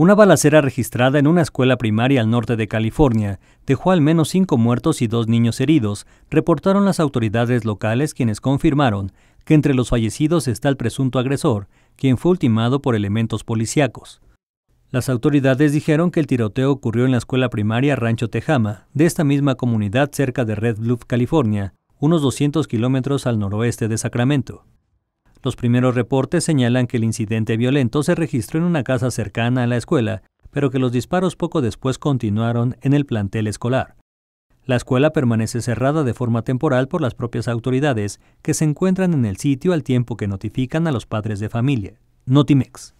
Una balacera registrada en una escuela primaria al norte de California dejó al menos cinco muertos y dos niños heridos, reportaron las autoridades locales quienes confirmaron que entre los fallecidos está el presunto agresor, quien fue ultimado por elementos policíacos. Las autoridades dijeron que el tiroteo ocurrió en la escuela primaria Rancho Tejama, de esta misma comunidad cerca de Red Bluff, California, unos 200 kilómetros al noroeste de Sacramento. Los primeros reportes señalan que el incidente violento se registró en una casa cercana a la escuela, pero que los disparos poco después continuaron en el plantel escolar. La escuela permanece cerrada de forma temporal por las propias autoridades que se encuentran en el sitio al tiempo que notifican a los padres de familia. Notimex.